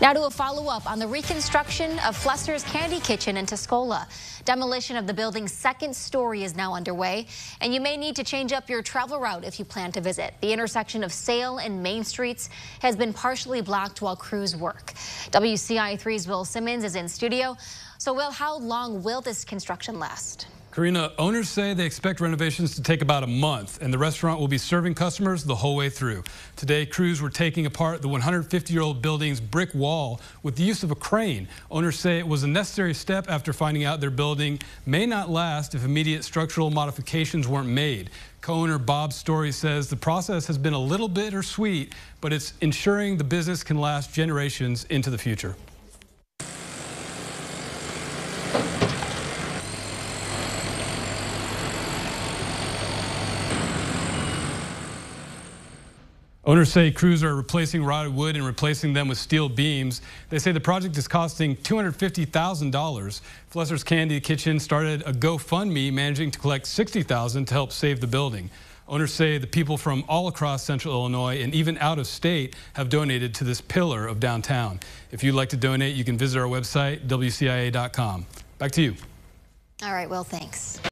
Now to a follow-up on the reconstruction of Flesor's Candy Kitchen in Tuscola. Demolition of the building's second story is now underway, and you may need to change up your travel route if you plan to visit. The intersection of Sale and Main Streets has been partially blocked while crews work. WCI3's Will Simmons is in studio. So, Will, how long will this construction last? Karina, owners say they expect renovations to take about a month, and the restaurant will be serving customers the whole way through. Today, crews were taking apart the 150-year-old building's brick wall with the use of a crane. Owners say it was a necessary step after finding out their building may not last if immediate structural modifications weren't made. Co-owner Bob Story says the process has been a little bittersweet, but it's ensuring the business can last generations into the future. Owners say crews are replacing rotted wood and replacing them with steel beams. They say the project is costing $250,000. Flesor's Candy Kitchen started a GoFundMe managing to collect $60,000 to help save the building. Owners say the people from all across central Illinois and even out of state have donated to this pillar of downtown. If you'd like to donate, you can visit our website, WCIA.com. Back to you. All right, well, thanks.